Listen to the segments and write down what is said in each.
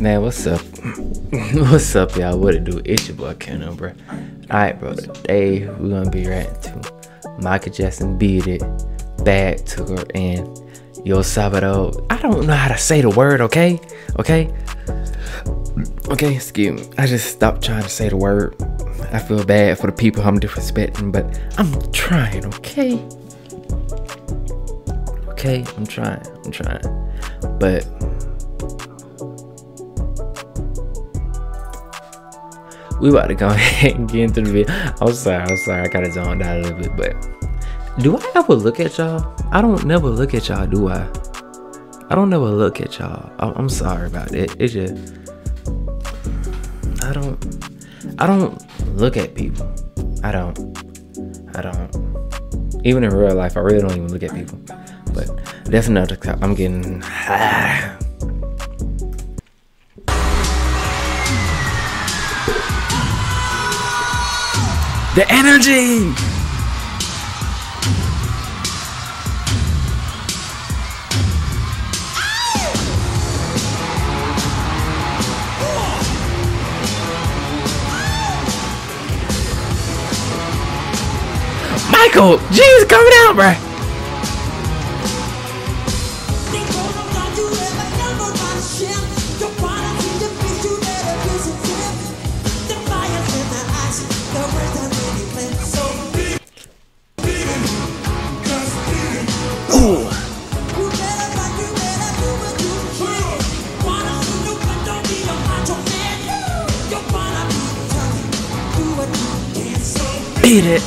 Man, what's up? what's up, y'all? What it do? It's your boy Kanu, bro. Alright, bro. Today we're gonna be reacting to Michael Jackson beat it, Bad Tour, and Yo Sabado. I don't know how to say the word, okay? Okay? Okay, excuse me. I just stopped trying to say the word. I feel bad for the people I'm disrespecting, but I'm trying, okay? Okay, I'm trying. I'm trying. But we about to go ahead and get into the video. I'm sorry, I'm sorry, I gotta zone out a little bit, but do I ever look at y'all? I don't never look at y'all, do I? I don't never look at y'all. I'm sorry about it. It's just I don't I don't look at people. I don't. I don't. Even in real life, I really don't even look at people. But definitely, not. I'm getting. The energy! Michael, jeez, coming out, bruh. Beat it.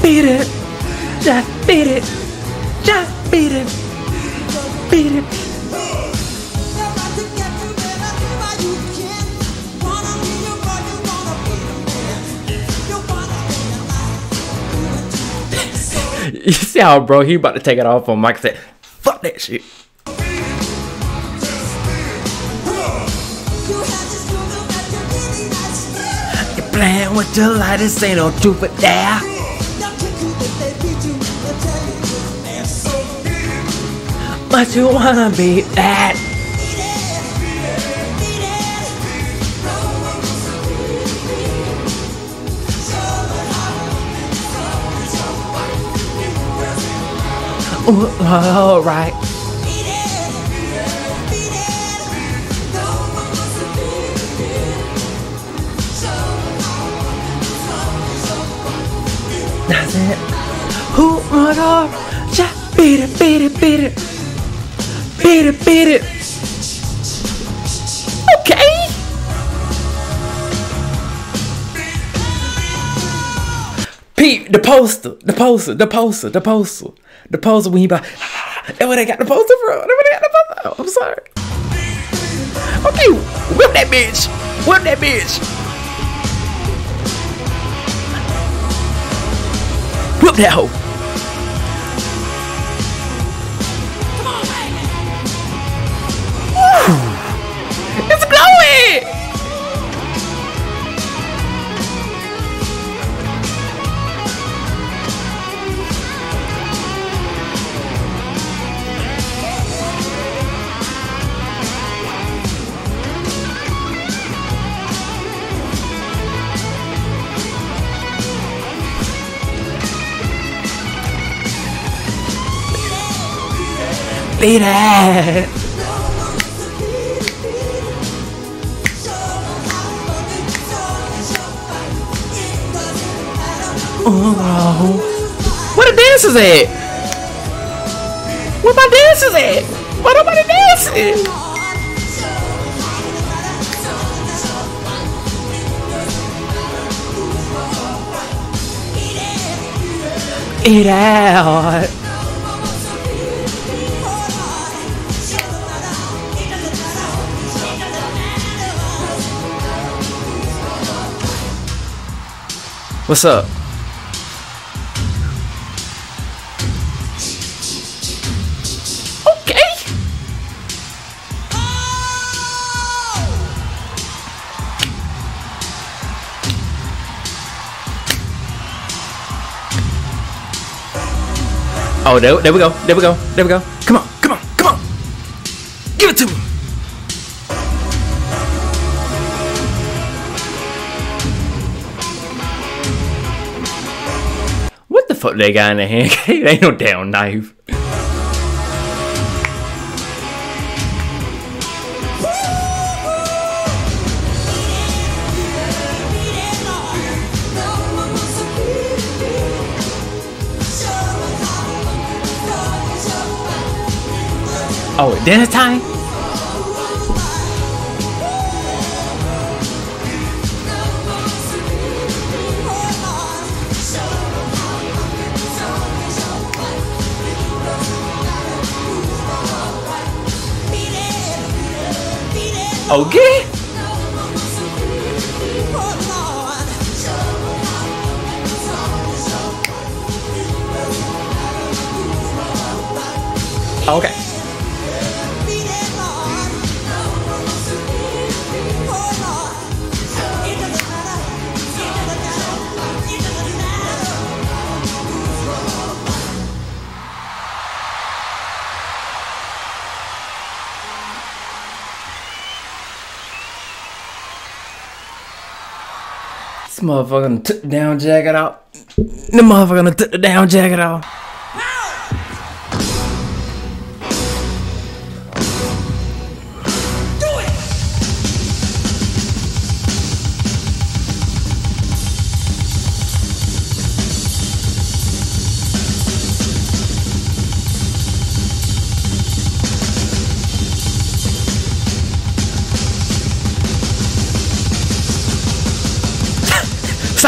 Beat it. Just beat it. Just beat it. Beat it. you see how bro he about to take it off on Mike said, fuck that shit. You're playing with your light, this ain't no truth there. But you wanna be that. All right. That's it. Who my God? Just beat it, beat it, beat it. Beat it, beat it. Okay. Pete, the poster, the poster, the poster, the poster. The poster when you buy. That's where they got the poster from. That's where they got the poster. I'm sorry. Okay, whip that bitch. Whip that bitch. Whip that hoe. Beat it! Oh, where the dancers at? Where my dancers at? Why nobody dancing? Eat out. What's up? Okay. Oh, there, there we go. There we go. There we go. Come on. Come on. Come on. Give it to me. Fuck that guy in their hand? it ain't no damn knife. Oh, dinner time? Okay. Okay. This motherfucker took the down jacket off. The motherfucker took the down jacket off.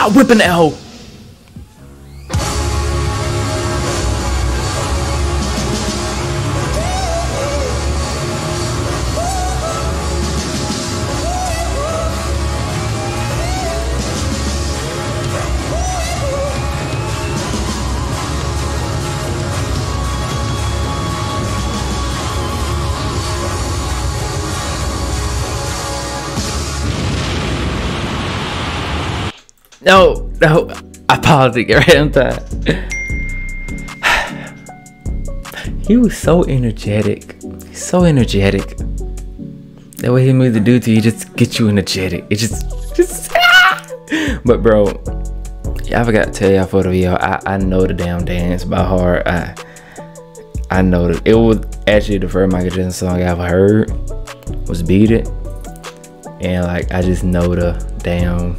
Stop whipping that. No, no. I paused it right on time. he was so energetic. So energetic. That way he moved the dude to you just get you energetic. It just just But bro, I forgot to tell y'all for the video. I, I know the damn dance by heart. I I know that it was actually the first Michael Jackson song I ever heard was Beat It. And like I just know the damn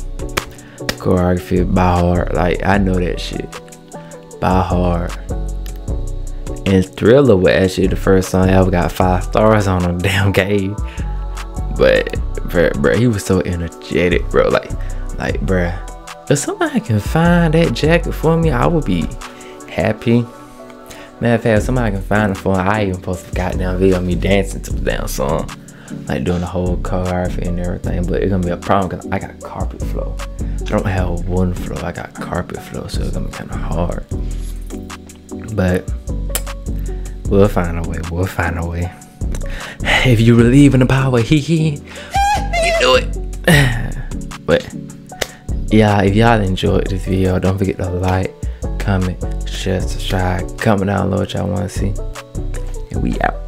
choreography by heart. Like I know that shit by heart. And Thriller was actually the first song I ever got five stars on a damn game. But bro, he was so energetic, bro. Like, like, bro, if somebody can find that jacket for me, I would be happy. Matter of fact, if somebody can find it for me, I even post a goddamn video of me dancing to the damn song. Like doing the whole choreography and everything. But it's gonna be a problem because I got carpet flow. I don't have one flow, I got carpet flow, so it's gonna be kind of hard. But we'll find a way, we'll find a way. If you believe in the power, hee hee, you do it. but yeah, if y'all enjoyed this video, don't forget to like, comment, share, subscribe, comment down below what y'all wanna see. And we out.